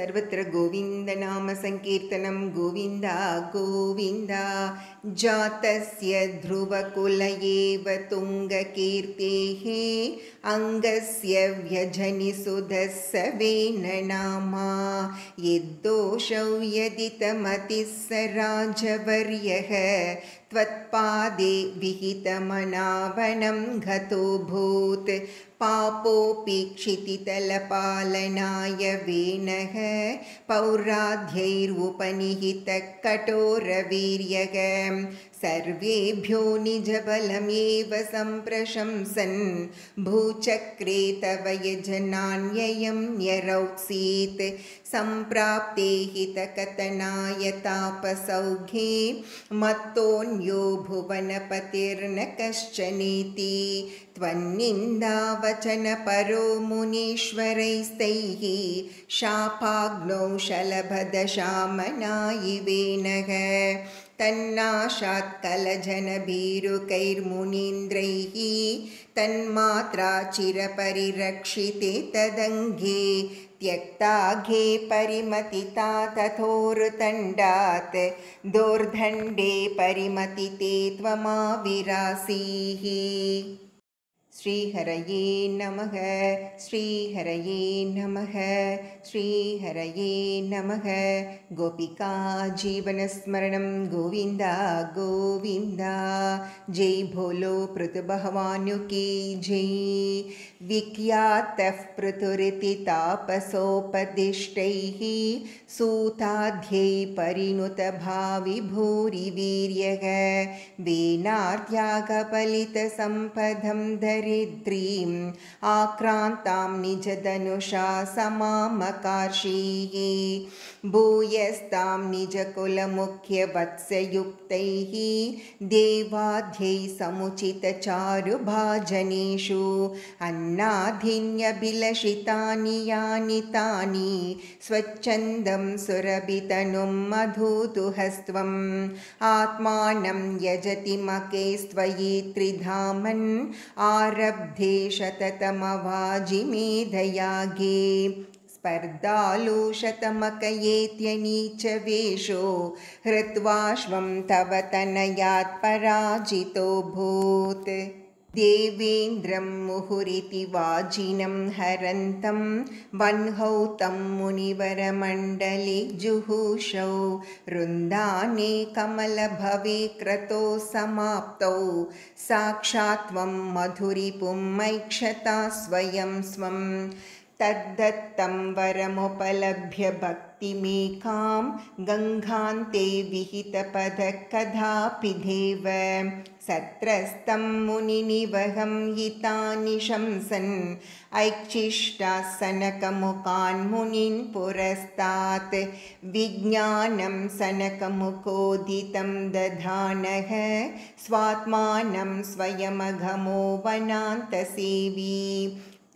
सर्वत्र गोविन्दनामसङ्कीर्तनं गोविन्द गोविन्द। जातस्य ध्रुवकुल एव तुङ्गकीर्तेः अङ्गस्य व्यजनिसुधस्सवेन नामा। यद्दोषौ यदितमतिः स राजवर्यः त्वत्पादे विहितमनावनं गतोऽभूत् पापोऽपि क्षितितलपालनाय वेनः पौराध्यैरुपनिहितः कठोरवीर्यः सर्वेभ्यो निजबलमेव सम्प्रशंसन्। भूचक्रे तव यजनान्ययं न्यरौत्सीत्। सम्प्राप्ते हितकथनाय तापसौघे मत्तोऽन्यो भुवनपतिर्न कश्चनेति त्वन्निन्दावचनपरो मुनीश्वरैस्तैः। शापाग्नौ शलभदशामनायिवेनः तन्नाशात्कलजनभीरुकैर्मुनीन्द्रैः तन्मात्रा चिरपरिरक्षिते तदङ्गे त्यक्ताघे परिमतिता तथोरुतण्डात् दोर्दण्डे परिमतिते त्वमाविरासीः श्रीहरये नमः श्रीहरये नमः श्रीहरये नमः। गोपिका जीवनस्मरणं गोविंद गोविंद जय भोलो पृथुभगवानुकी जय। विख्यातः पृथुरिति तापसोपदिष्टैः सूताध्यै परिणुतभावि भूरिवीर्यः वेनार्त्यागपलितसम्पदं दरिद्रीम् आक्रान्तां निजधनुषा समामकार्षीः भूयस्तां निजकुलमुख्यवत्सयुक्तैः देवाध्यै समुचितचारुभाजनेषु अन्नाधिन्यभिलषितानि यानि तानि स्वच्छन्दं सुरभितनुं मधुतुहस्त्वम् आत्मानं यजति मकेस्त्वयि त्रिधामन् आरब्धे शततमवाजिमेधयागे। स्पर्धालुशतमकयेत्यनीचवेषो हृत्वाश्वं तव तनयात् पराजितोऽभूत् देवेन्द्रं मुहुरिति वाजिनं हरन्तं वह्नौ तं मुनिवरमण्डले जुहुषौ रुन्दाने कमलभवे क्रतो समाप्तौ। साक्षात् त्वं मधुरिपुं मैक्षता स्वयं स्वं तद्दत्तं वरमुपलभ्य भक्तिमेकां गङ्गान्ते विहितपदः कदापि देव। सत्रस्तं मुनिनिवहं हितानि शंसन् ऐक्षिष्टासनकमुखान् मुनीन् पुरस्तात्। विज्ञानं सनकमुखोदितं दधानः स्वात्मानं स्वयमघमो वनान्तसेवी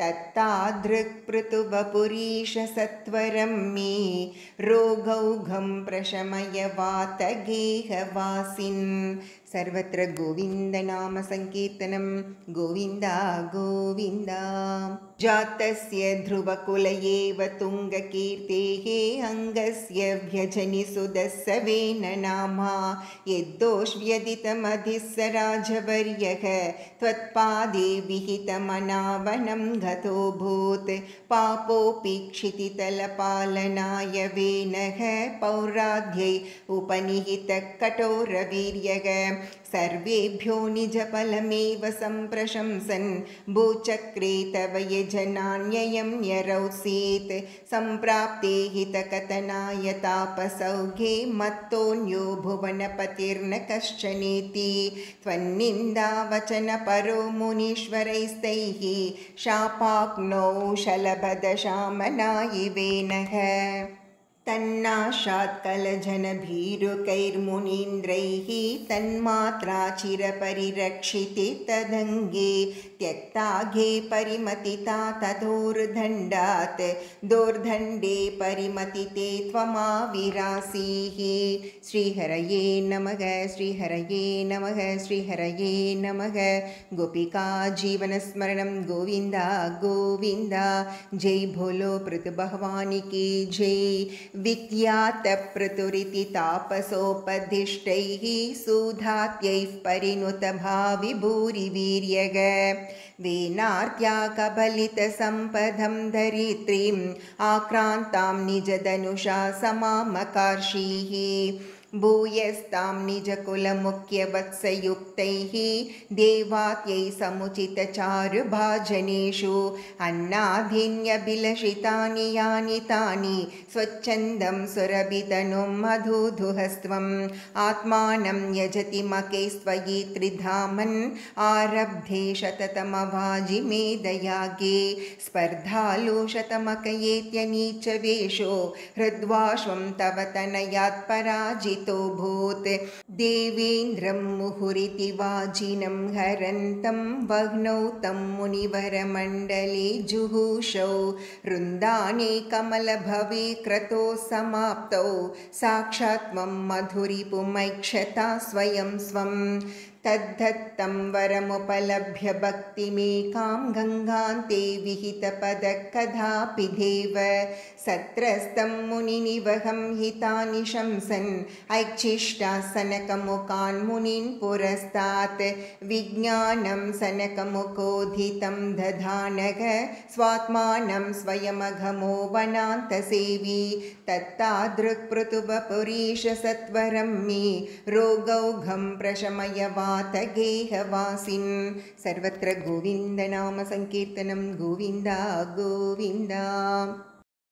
तत्तादृक्पृतुवपुरीशसत्वरं मे रोगौघं प्रशमय वातगेहवासिन् सर्वत्र गोविन्दनामसङ्कीर्तनं गोविन्द गोविन्द। जातस्य ध्रुवकुल एव तुङ्गकीर्तेः अङ्गस्य व्यजनिसुदस्सवेन नामा। यद्दोष्व्यदितमधिः स राजवर्यः त्वत्पादे विहितमनावनं गतोऽभूत् पापोऽपि क्षितितलपालनाय वेनः पौराध्यै उपनिहितः कठोरवीर्यः सर्वेभ्यो निजफलमेव सम्प्रशंसन्। भूचक्रे तव यजनान्ययं न्यरौसीत्। सम्प्राप्ते हितकथनाय तापसौघे मत्तोऽन्यो भुवनपतिर्न कश्चनेति। त्वन्निन्दावचनपरो मुनीश्वरैस्तैः शापाग्नौ शलभदशामनायि वेनः तन्नाशात्कलजनभीरुकैर्मुनीन्द्रैः तन्मात्रा चिरपरिरक्षिते तदङ्गे त्यक्ताघे परिमतिता ततोर्दण्डात् दोर्दण्डे परिमतिते त्वमाविरासीः। श्रीहरये नमः श्रीहरये नमः श्रीहरये नमः। गोपिका जीवनस्मरणं गोविन्द गोविन्द। जय भोलो पृथुभगवानिकी जय विद्यातप्रतुरिति तापसोपदिष्टैः सुधात्यैः परिनुतभाविभूरिवीर्यग वेनार्त्या कबलितसम्पदं धरित्रीम् आक्रान्तां निजधनुषा समामकार्षीः भूयस्तां निजकुलमुख्यवत्सयुक्तैः देवात्यै समुचितचारुभाजनेषु अन्नाधिन्यभिलषितानि यानि तानि स्वच्छन्दं सुरभितनुं मधुधुहस्त्वम् आत्मानं यजति मके स्वयि त्रिधामन् आरब्धे शततमवाजि मेदयागे स्पर्धालु हृद्वाश्वं तव तनयात् पराजित देवेन्द्रं मुहुरिति वाजिनं हरन्तं वह्नौ तं मुनिवरमण्डले जुहुषौ। वृन्दाने कमलभवे क्रतो समाप्तौ। साक्षात् त्वं मधुरिपुमैक्षता स्वयं स्वम् तद्धत्तं वरमुपलभ्य भक्तिमेकां गङ्गान्ते विहितपदः कदापि देव सत्रस्तं मुनिनिवहं हितानि शंसन् ऐच्छिष्टासनकमुखान् मुनीन् पुरस्तात्। विज्ञानं सनकमुखोदितं दधानग स्वात्मानं स्वयमघमो वनान्तसेवी। तत्तादृक्पृतुवपुरीशसत्वरं मे रोगौघं प्रशमयवा गेहवासिन् सर्वत्र गोविन्दनामसङ्कीर्तनं। गोविन्द गोविन्द